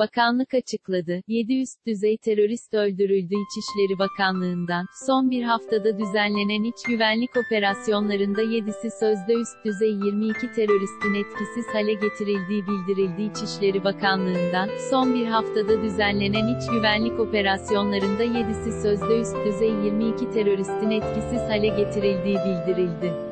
Bakanlık açıkladı. 7 üst düzey terörist öldürüldü İçişleri Bakanlığı'ndan. Son bir haftada düzenlenen iç güvenlik operasyonlarında 7'si sözde üst düzey 22 teröristin etkisiz hale getirildiği bildirildi İçişleri Bakanlığı'ndan. Son bir haftada düzenlenen iç güvenlik operasyonlarında 7'si sözde üst düzey 22 teröristin etkisiz hale getirildiği bildirildi.